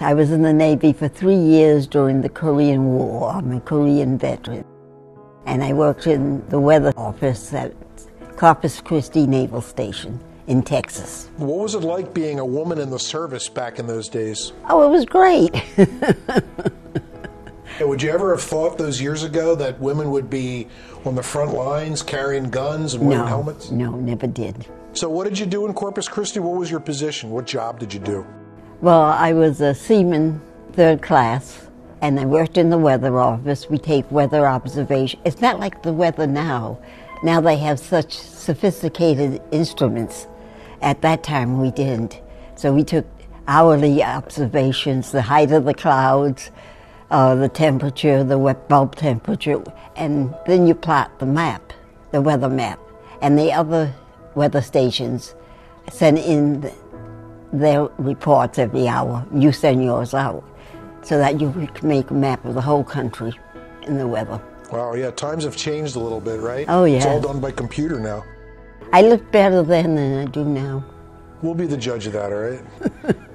I was in the Navy for three years during the Korean War. I'm a Korean veteran. And I worked in the weather office at Corpus Christi Naval Station in Texas. What was it like being a woman in the service back in those days? Oh, it was great. Would you ever have thought those years ago that women would be on the front lines carrying guns and wearing no, helmets? no, never did. So, what did you do in Corpus Christi? What was your position? What job did you do? Well, I was a seaman third class, and I worked in the weather office. We take weather observation. It's not like the weather now. Now they have such sophisticated instruments. At that time, we didn't. So we took hourly observations, the height of the clouds, uh, the temperature, the wet bulb temperature, and then you plot the map, the weather map. And the other weather stations send in their reports every hour. You send yours out so that you can make a map of the whole country in the weather. Wow, yeah, times have changed a little bit, right? Oh, yeah. It's all done by computer now. I look better then than I do now. We'll be the judge of that, all right?